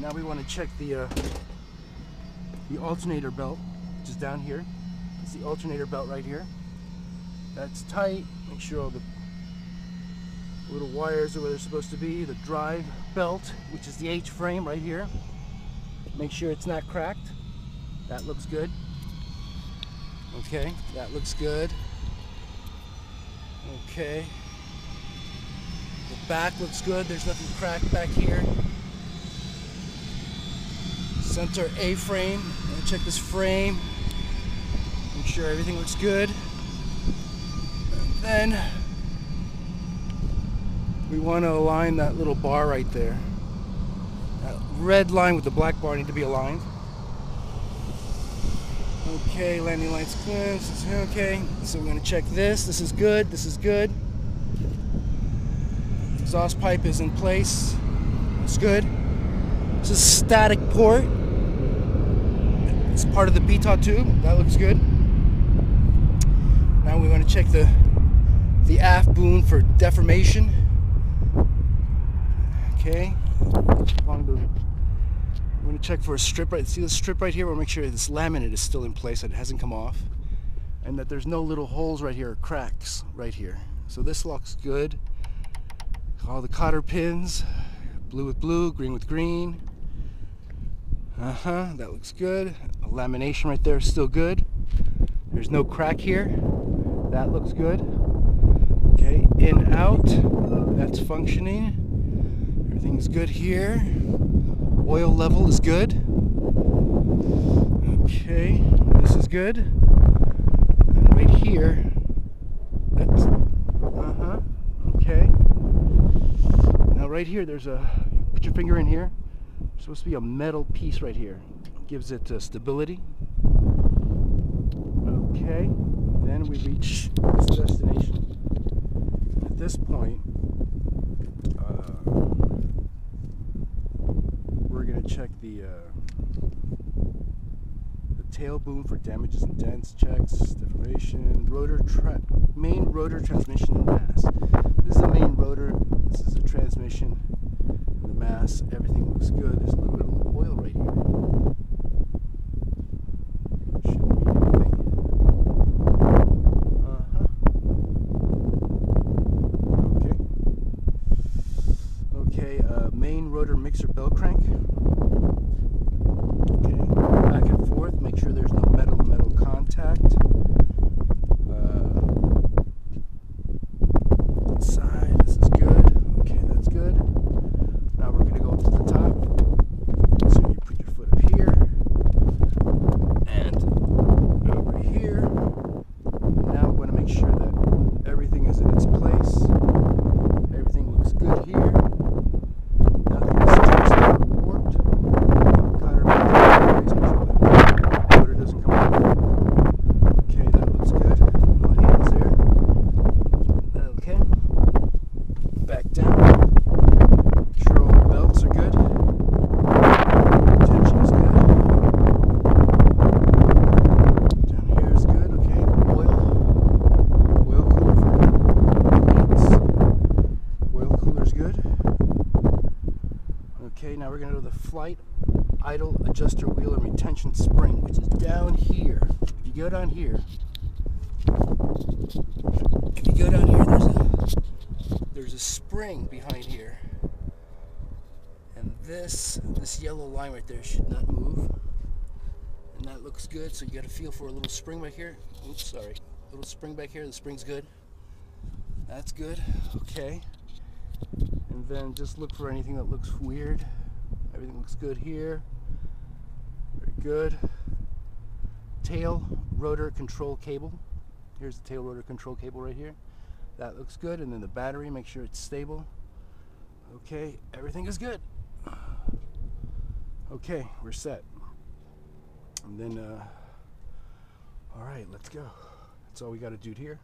now we want to check the uh, the alternator belt, which is down here. It's the alternator belt right here. That's tight. Make sure all the little wires are where they're supposed to be. The drive belt, which is the H frame right here. Make sure it's not cracked. That looks good. Okay, that looks good. Okay. The back looks good. There's nothing cracked back here. Center A-frame. Check this frame. Make sure everything looks good. And then we want to align that little bar right there. That red line with the black bar need to be aligned. Okay, landing lights cleansed. Okay, so we're going to check this. This is good. This is good. Exhaust pipe is in place. It's good. This is static port. It's part of the pitot tube. That looks good. Now we want to check the the aft boom for deformation. Okay. I'm going to check for a strip right. See the strip right here? We'll make sure this laminate is still in place, that it hasn't come off, and that there's no little holes right here or cracks right here. So this looks good. All the cotter pins, blue with blue, green with green. Uh huh. That looks good. The lamination right there is still good. There's no crack here. That looks good. Okay, in out. That's functioning. Everything's good here oil level is good. Okay, this is good. And right here, that's, uh-huh, okay. Now right here, there's a, put your finger in here. There's supposed to be a metal piece right here. Gives it uh, stability. Okay, then we reach this destination. At this point, uh, we're gonna check the uh, the tail boom for damages and dents checks, deformation, rotor main rotor transmission and mass. This is the main rotor. This is the transmission. The mass. Everything looks good. There's a little bit of oil right here. Uh, huh. Okay. Okay, main rotor mixer bell crank. Now we're going to do the flight idle adjuster wheel and retention spring, which is down here. If you go down here, if you go down here, there's a there's a spring behind here, and this this yellow line right there should not move, and that looks good. So you got to feel for a little spring back here. Oops, sorry, a little spring back here. The spring's good. That's good. Okay. And then just look for anything that looks weird. Everything looks good here. Very good. Tail rotor control cable. Here's the tail rotor control cable right here. That looks good. And then the battery, make sure it's stable. Okay, everything is good. Okay, we're set. And then, uh, all right, let's go. That's all we got to do here.